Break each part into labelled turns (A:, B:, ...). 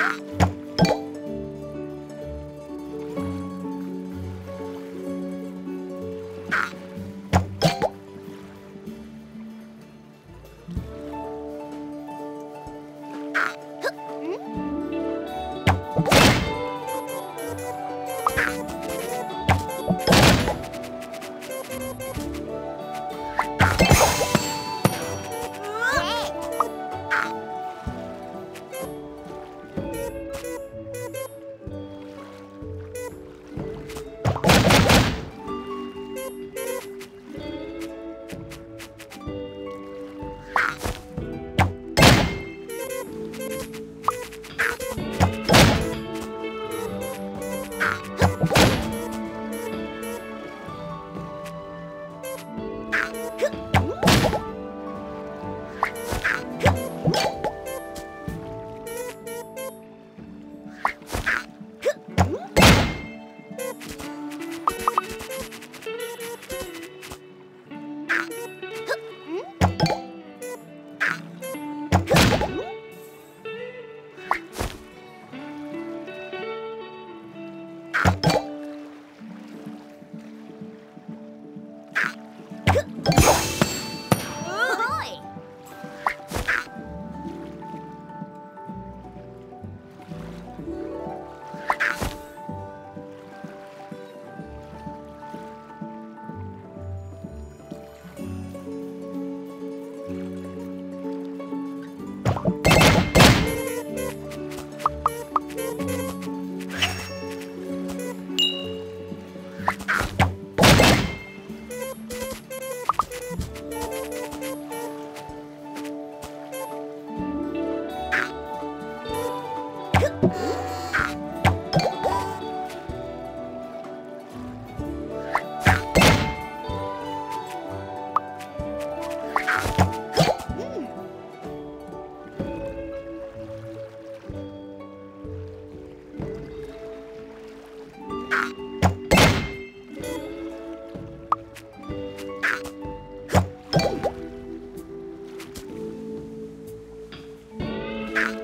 A: you
B: you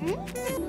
B: Hmm?